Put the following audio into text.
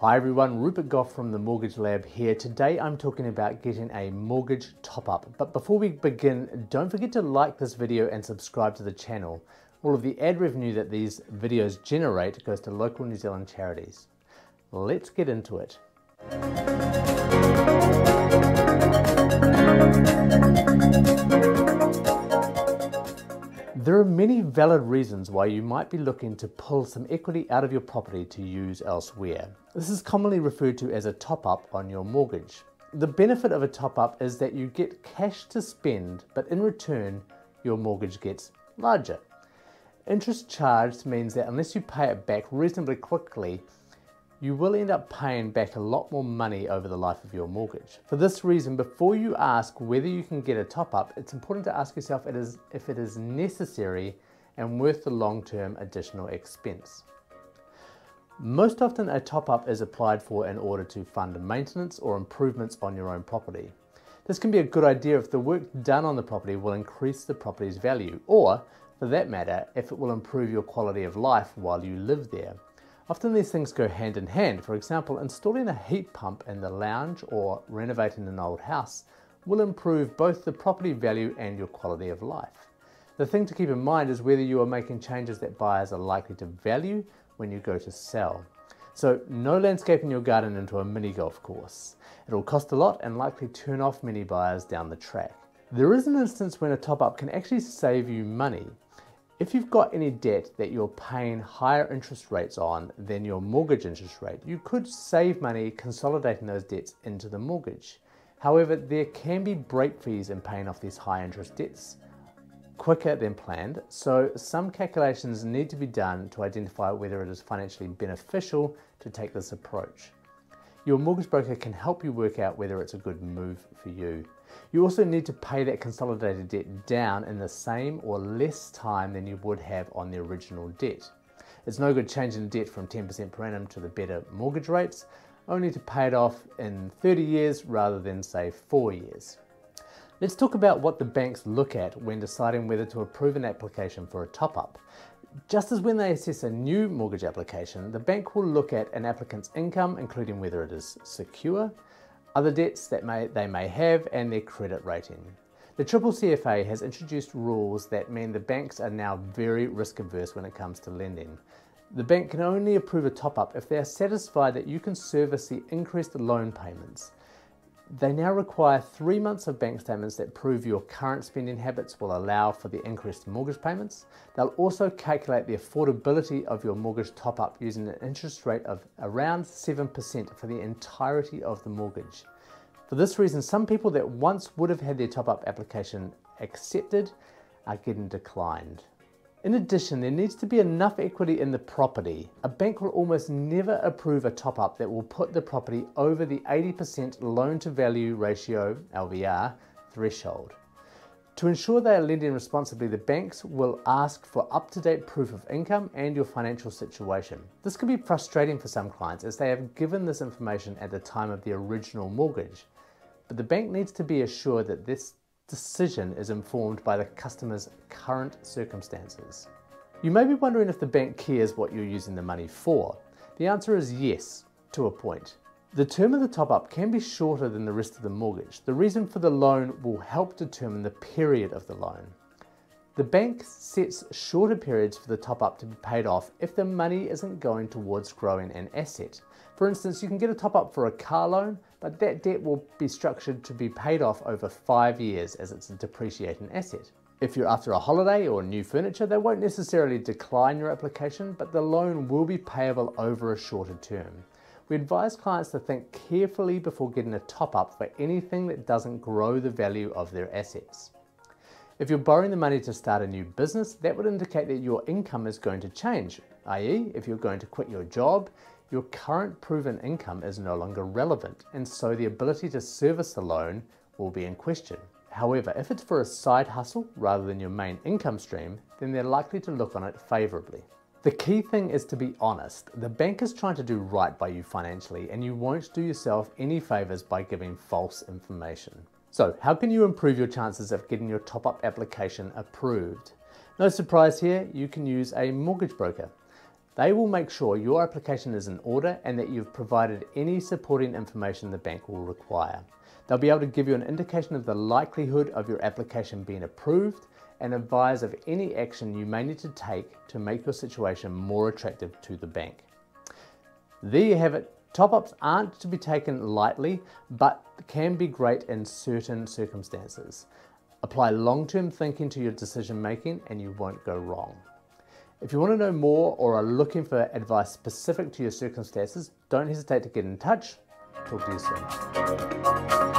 Hi everyone, Rupert Gough from the Mortgage Lab here. Today I'm talking about getting a mortgage top up. But before we begin, don't forget to like this video and subscribe to the channel. All of the ad revenue that these videos generate goes to local New Zealand charities. Let's get into it. Many valid reasons why you might be looking to pull some equity out of your property to use elsewhere. This is commonly referred to as a top up on your mortgage. The benefit of a top up is that you get cash to spend, but in return, your mortgage gets larger. Interest charged means that unless you pay it back reasonably quickly, you will end up paying back a lot more money over the life of your mortgage. For this reason, before you ask whether you can get a top up, it's important to ask yourself if it is necessary and worth the long term additional expense. Most often, a top up is applied for in order to fund maintenance or improvements on your own property. This can be a good idea if the work done on the property will increase the property's value, or for that matter, if it will improve your quality of life while you live there. Often these things go hand in hand. For example, installing a heat pump in the lounge or renovating an old house will improve both the property value and your quality of life. The thing to keep in mind is whether you are making changes that buyers are likely to value when you go to sell. So no landscaping your garden into a mini golf course. It'll cost a lot and likely turn off many buyers down the track. There is an instance when a top up can actually save you money. If you've got any debt that you're paying higher interest rates on than your mortgage interest rate, you could save money consolidating those debts into the mortgage. However, there can be break fees in paying off these high interest debts quicker than planned, so some calculations need to be done to identify whether it is financially beneficial to take this approach. Your mortgage broker can help you work out whether it's a good move for you. You also need to pay that consolidated debt down in the same or less time than you would have on the original debt. It's no good changing the debt from 10% per annum to the better mortgage rates, only to pay it off in 30 years rather than say 4 years. Let's talk about what the banks look at when deciding whether to approve an application for a top-up. Just as when they assess a new mortgage application, the bank will look at an applicant's income, including whether it is secure, other debts that may, they may have, and their credit rating. The Triple CFA has introduced rules that mean the banks are now very risk averse when it comes to lending. The bank can only approve a top up if they are satisfied that you can service the increased loan payments. They now require three months of bank statements that prove your current spending habits will allow for the increased mortgage payments. They'll also calculate the affordability of your mortgage top up using an interest rate of around 7% for the entirety of the mortgage. For this reason, some people that once would have had their top up application accepted are getting declined. In addition, there needs to be enough equity in the property. A bank will almost never approve a top up that will put the property over the 80% loan to value ratio, LVR, threshold. To ensure they are lending responsibly, the banks will ask for up to date proof of income and your financial situation. This can be frustrating for some clients as they have given this information at the time of the original mortgage. But the bank needs to be assured that this decision is informed by the customer's current circumstances. You may be wondering if the bank cares what you're using the money for. The answer is yes, to a point. The term of the top up can be shorter than the rest of the mortgage. The reason for the loan will help determine the period of the loan. The bank sets shorter periods for the top up to be paid off if the money isn't going towards growing an asset. For instance, you can get a top up for a car loan but that debt will be structured to be paid off over five years as it's a depreciating asset. If you're after a holiday or new furniture, they won't necessarily decline your application, but the loan will be payable over a shorter term. We advise clients to think carefully before getting a top up for anything that doesn't grow the value of their assets. If you're borrowing the money to start a new business, that would indicate that your income is going to change, i.e., if you're going to quit your job, your current proven income is no longer relevant, and so the ability to service the loan will be in question. However, if it's for a side hustle rather than your main income stream, then they're likely to look on it favourably. The key thing is to be honest. The bank is trying to do right by you financially, and you won't do yourself any favours by giving false information. So, how can you improve your chances of getting your top up application approved? No surprise here, you can use a mortgage broker. They will make sure your application is in order and that you've provided any supporting information the bank will require. They'll be able to give you an indication of the likelihood of your application being approved and advise of any action you may need to take to make your situation more attractive to the bank. There you have it. Top ups aren't to be taken lightly, but can be great in certain circumstances. Apply long term thinking to your decision making and you won't go wrong. If you want to know more or are looking for advice specific to your circumstances, don't hesitate to get in touch. Talk to you soon.